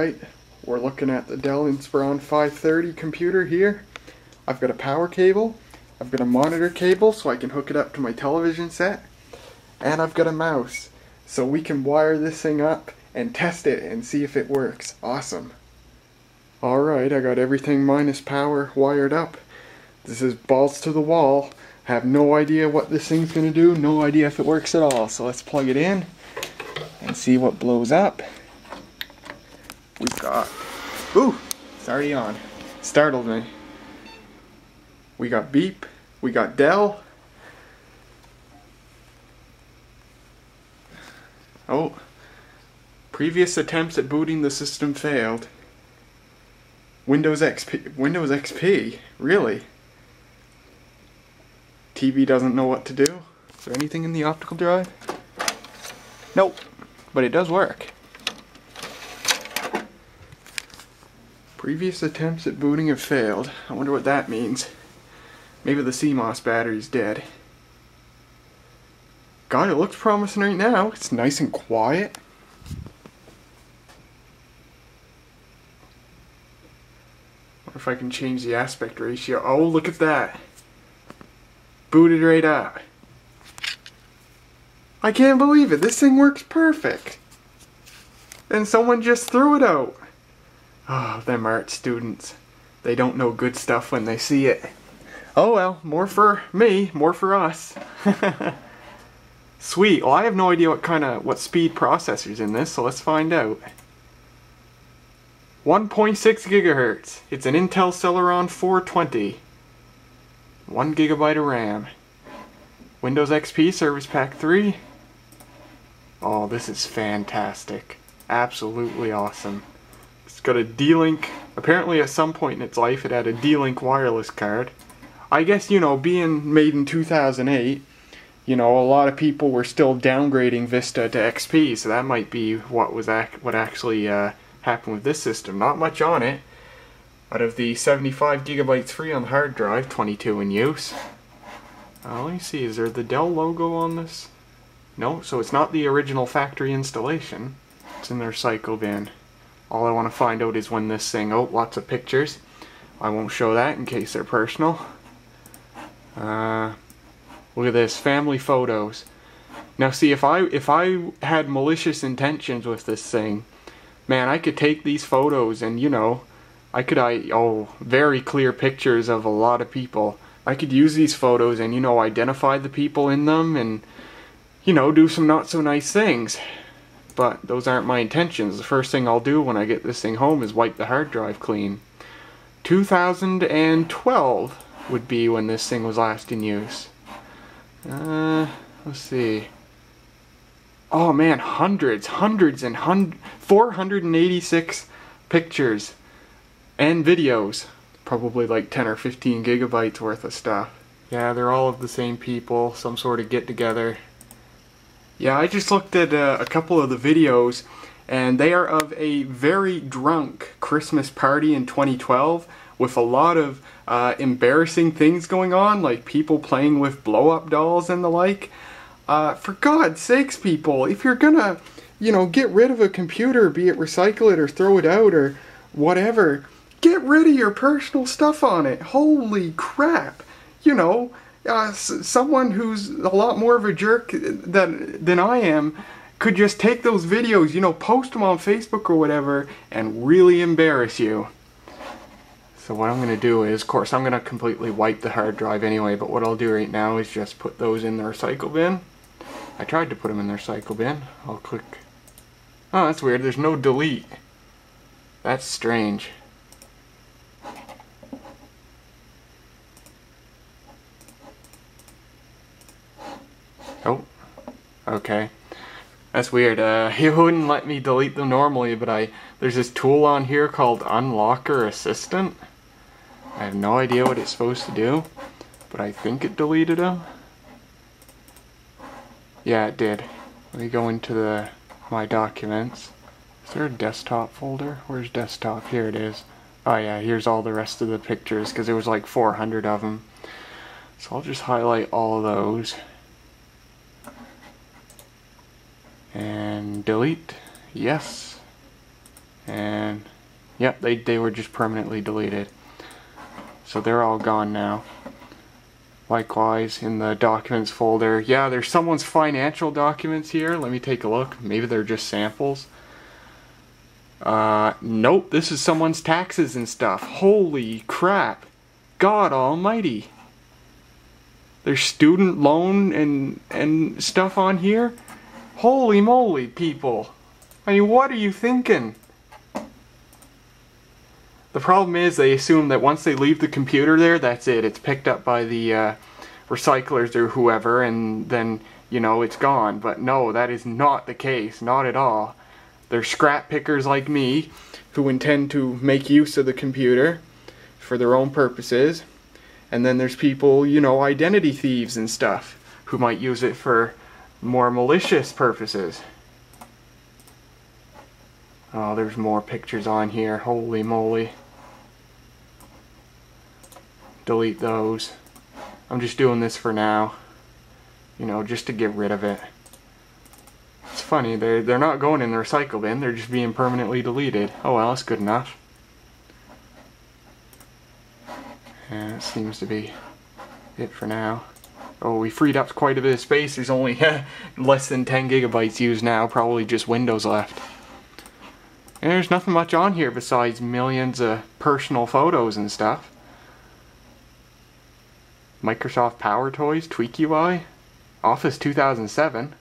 Alright, we're looking at the Dell Inspiron 530 computer here. I've got a power cable, I've got a monitor cable so I can hook it up to my television set, and I've got a mouse so we can wire this thing up and test it and see if it works. Awesome. Alright, I got everything minus power wired up. This is balls to the wall. I have no idea what this thing's gonna do, no idea if it works at all. So let's plug it in and see what blows up. We've got, ooh, it's already on. Startled me. We got beep, we got Dell. Oh, previous attempts at booting the system failed. Windows XP, Windows XP, really? TV doesn't know what to do? Is there anything in the optical drive? Nope, but it does work. Previous attempts at booting have failed. I wonder what that means. Maybe the CMOS battery's dead. God, it looks promising right now. It's nice and quiet. Wonder if I can change the aspect ratio. Oh, look at that. Booted right up. I can't believe it. This thing works perfect. And someone just threw it out. Oh, them art students. They don't know good stuff when they see it. Oh well, more for me, more for us. Sweet. Well, I have no idea what kind of, what speed processor's in this, so let's find out. 1.6 gigahertz. It's an Intel Celeron 420. 1 gigabyte of RAM. Windows XP Service Pack 3. Oh, this is fantastic. Absolutely awesome. It's got a D-Link. Apparently at some point in its life it had a D-Link wireless card. I guess, you know, being made in 2008, you know, a lot of people were still downgrading Vista to XP, so that might be what was ac what actually uh, happened with this system. Not much on it. Out of the 75 gigabytes free on the hard drive, 22 in use. Uh, let me see, is there the Dell logo on this? No, so it's not the original factory installation. It's in their cycle bin. All I want to find out is when this thing, oh, lots of pictures. I won't show that in case they're personal. Uh, look at this, family photos. Now see, if I, if I had malicious intentions with this thing, man, I could take these photos and, you know, I could, I, oh, very clear pictures of a lot of people. I could use these photos and, you know, identify the people in them and, you know, do some not so nice things but those aren't my intentions. The first thing I'll do when I get this thing home is wipe the hard drive clean. 2012 would be when this thing was last in use. Uh, let's see. Oh man, hundreds, hundreds and hun 486 pictures and videos. Probably like 10 or 15 gigabytes worth of stuff. Yeah, they're all of the same people, some sort of get together. Yeah, I just looked at uh, a couple of the videos and they are of a very drunk Christmas party in 2012 with a lot of uh, embarrassing things going on, like people playing with blow-up dolls and the like. Uh, for God's sakes, people, if you're gonna, you know, get rid of a computer, be it recycle it or throw it out or whatever, get rid of your personal stuff on it. Holy crap! You know, uh, someone who's a lot more of a jerk than than I am could just take those videos, you know, post them on Facebook or whatever, and really embarrass you. So what I'm going to do is, of course, I'm going to completely wipe the hard drive anyway, but what I'll do right now is just put those in the recycle bin. I tried to put them in the recycle bin. I'll click... Oh, that's weird. There's no delete. That's strange. Oh, okay. That's weird. Uh, he wouldn't let me delete them normally, but I there's this tool on here called Unlocker Assistant. I have no idea what it's supposed to do, but I think it deleted them. Yeah, it did. Let me go into the my documents. Is there a desktop folder? Where's desktop? Here it is. Oh yeah, here's all the rest of the pictures because there was like 400 of them. So I'll just highlight all those. And delete yes And yep, they, they were just permanently deleted. So they're all gone now. Likewise, in the documents folder, yeah, there's someone's financial documents here. Let me take a look. Maybe they're just samples. Uh, nope, this is someone's taxes and stuff. Holy crap. God almighty. There's student loan and, and stuff on here. Holy moly, people. I mean, what are you thinking? The problem is they assume that once they leave the computer there, that's it. It's picked up by the uh, recyclers or whoever, and then, you know, it's gone. But no, that is not the case. Not at all. They're scrap pickers like me who intend to make use of the computer for their own purposes. And then there's people, you know, identity thieves and stuff who might use it for more malicious purposes. Oh, there's more pictures on here. Holy moly. Delete those. I'm just doing this for now. You know, just to get rid of it. It's funny, they're, they're not going in the recycle bin, they're just being permanently deleted. Oh well, that's good enough. And it seems to be it for now. Oh, we freed up quite a bit of space. There's only less than 10 gigabytes used now, probably just Windows left. And there's nothing much on here besides millions of personal photos and stuff. Microsoft Power Toys, Tweak UI, Office 2007.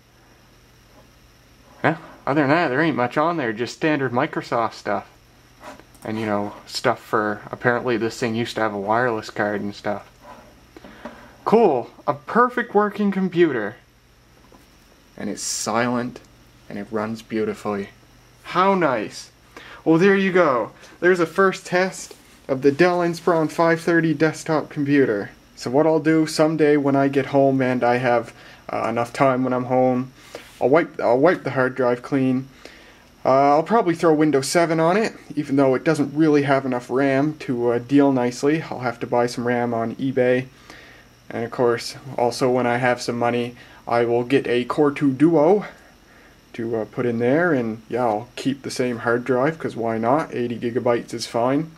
Yeah, other than that, there ain't much on there, just standard Microsoft stuff. And you know, stuff for, apparently this thing used to have a wireless card and stuff. Cool, a perfect working computer. And it's silent, and it runs beautifully. How nice. Well, there you go. There's a first test of the Dell Inspiron 530 desktop computer. So what I'll do someday when I get home and I have uh, enough time when I'm home, I'll wipe I'll wipe the hard drive clean. Uh, I'll probably throw Windows 7 on it, even though it doesn't really have enough RAM to uh, deal nicely. I'll have to buy some RAM on eBay. And of course, also when I have some money, I will get a Core 2 Duo to uh, put in there. And yeah I'll keep the same hard drive because why not? 80 gigabytes is fine.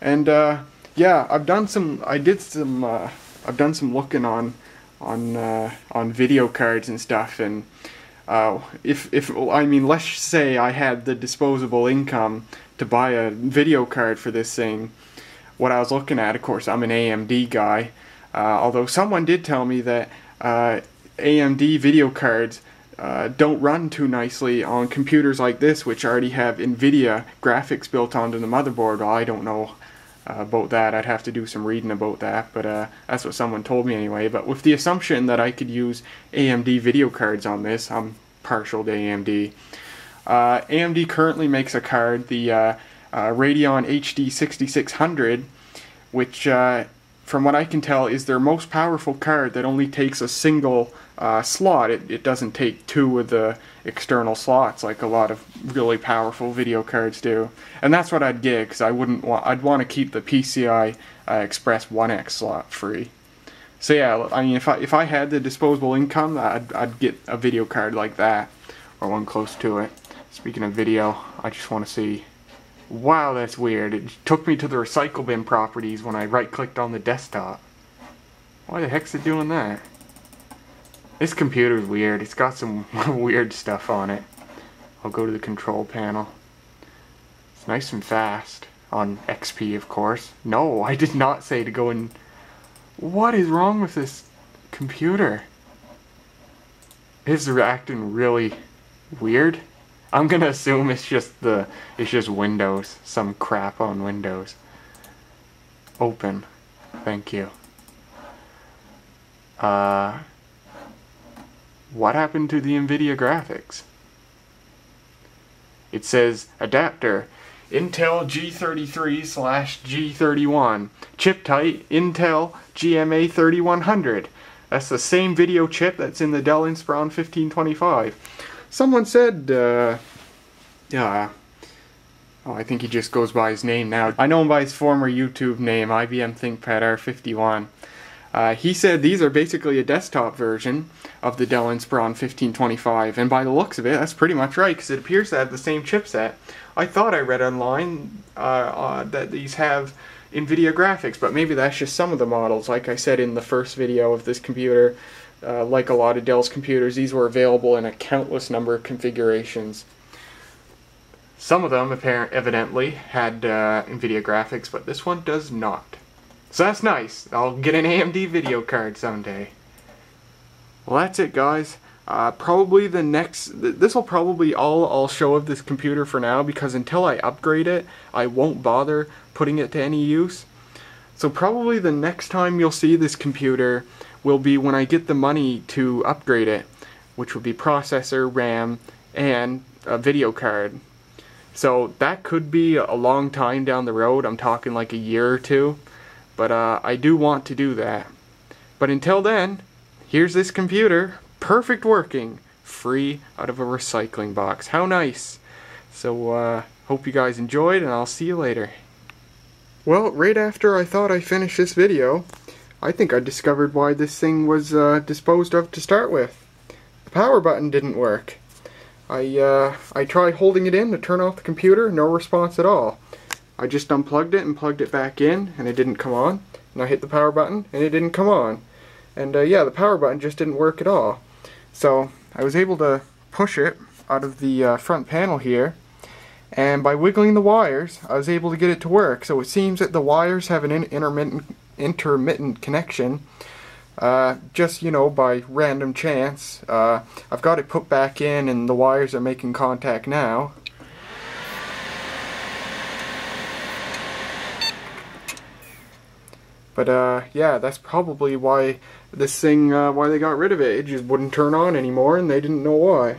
And uh, yeah I've done some I did some uh, I've done some looking on on uh, on video cards and stuff. And uh, if if I mean let's say I had the disposable income to buy a video card for this thing. What I was looking at of course I'm an AMD guy although someone did tell me that AMD video cards uh, don't run too nicely on computers like this, which already have NVIDIA graphics built onto the motherboard. Well, I don't know uh, about that. I'd have to do some reading about that, but uh, that's what someone told me anyway. But with the assumption that I could use AMD video cards on this, I'm partial to AMD. Uh, AMD currently makes a card, the uh, uh, Radeon HD 6600, which from what I can tell, is their most powerful card that only takes a single uh, slot. It, it doesn't take two of the external slots like a lot of really powerful video cards do. And that's what I'd get because I wouldn't want. I'd want to keep the PCI uh, Express 1X slot free. So yeah, I mean, if I if I had the disposable income, I'd I'd get a video card like that or one close to it. Speaking of video, I just want to see Wow, that's weird. It took me to the recycle bin properties when I right-clicked on the desktop. Why the heck's it doing that? This computer's weird. It's got some weird stuff on it. I'll go to the control panel. It's nice and fast. On XP, of course. No, I did not say to go and... What is wrong with this computer? It's acting really weird. I'm gonna assume it's just the it's just Windows, some crap on Windows. Open. Thank you. Uh what happened to the Nvidia graphics? It says adapter Intel G33 slash G31 chip type Intel GMA 3100 that's the same video chip that's in the Dell Inspiron 1525 Someone said, uh, yeah, oh, I think he just goes by his name now. I know him by his former YouTube name, IBM ThinkPad R51. Uh, he said these are basically a desktop version of the Dell Inspiron 1525, and by the looks of it, that's pretty much right, because it appears to have the same chipset. I thought I read online uh, uh, that these have NVIDIA graphics, but maybe that's just some of the models. Like I said in the first video of this computer, uh, like a lot of Dell's computers, these were available in a countless number of configurations. Some of them, apparent, evidently, had uh, NVIDIA graphics, but this one does not. So that's nice. I'll get an AMD video card someday. Well, that's it, guys. Uh, probably the next, th this will probably all I'll show of this computer for now because until I upgrade it, I won't bother putting it to any use. So probably the next time you'll see this computer will be when I get the money to upgrade it, which will be processor, RAM, and a video card. So that could be a long time down the road. I'm talking like a year or two. But uh, I do want to do that. But until then, here's this computer, perfect working, free out of a recycling box. How nice. So uh, hope you guys enjoyed and I'll see you later. Well, right after I thought I finished this video, I think I discovered why this thing was uh, disposed of to start with. The power button didn't work. I, uh, I tried holding it in to turn off the computer, no response at all. I just unplugged it and plugged it back in and it didn't come on. And I hit the power button and it didn't come on. And uh, yeah, the power button just didn't work at all. So I was able to push it out of the uh, front panel here and by wiggling the wires I was able to get it to work. So it seems that the wires have an in intermittent, intermittent connection uh, just you know by random chance. Uh, I've got it put back in and the wires are making contact now. But uh, yeah, that's probably why this thing, uh, why they got rid of it. It just wouldn't turn on anymore and they didn't know why.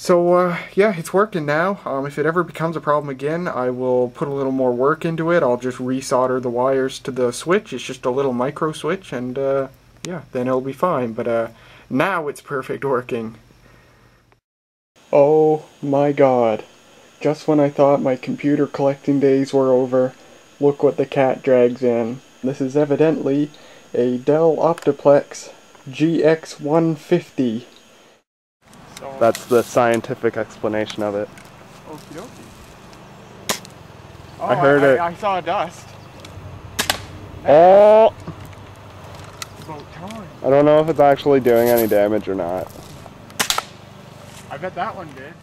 So uh, yeah, it's working now. Um, if it ever becomes a problem again, I will put a little more work into it. I'll just resolder the wires to the switch. It's just a little micro switch and uh, yeah, then it'll be fine. But uh, now it's perfect working. Oh my god. Just when I thought my computer collecting days were over, Look what the cat drags in. This is evidently a Dell Optiplex GX150. That's the scientific explanation of it. Okie dokie. Oh, I heard oh, I, it. I, I saw dust. Oh! About time. I don't know if it's actually doing any damage or not. I bet that one did.